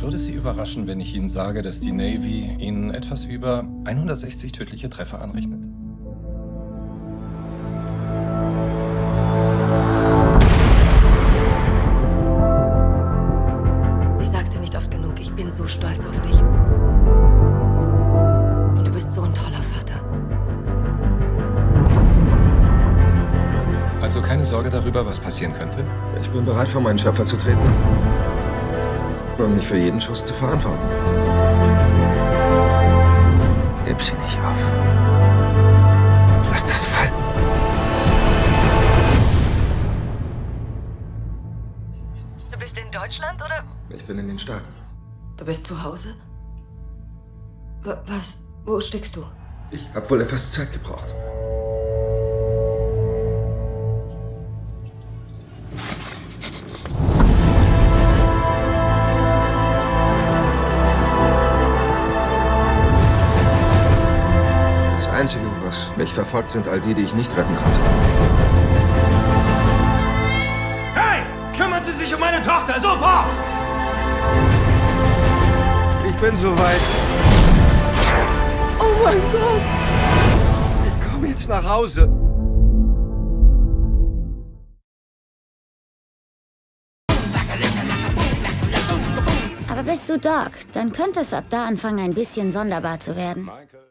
Würde Sie überraschen, wenn ich Ihnen sage, dass die Navy Ihnen etwas über 160 tödliche Treffer anrechnet? Ich sag's dir nicht oft genug, ich bin so stolz auf dich. Und du bist so ein toller Vater. Also keine Sorge darüber, was passieren könnte? Ich bin bereit, vor meinen Schöpfer zu treten. Und mich für jeden Schuss zu verantworten. Gib sie nicht auf. Lass das fallen. Du bist in Deutschland oder? Ich bin in den Staaten. Du bist zu Hause? W was? Wo steckst du? Ich habe wohl etwas Zeit gebraucht. Einzige, was mich verfolgt, sind all die, die ich nicht retten konnte. Hey! Kümmern Sie sich um meine Tochter, sofort! Ich bin soweit. Oh mein Gott! Ich komme jetzt nach Hause. Aber bist du Doc, dann könnte es ab da anfangen, ein bisschen sonderbar zu werden. Michael.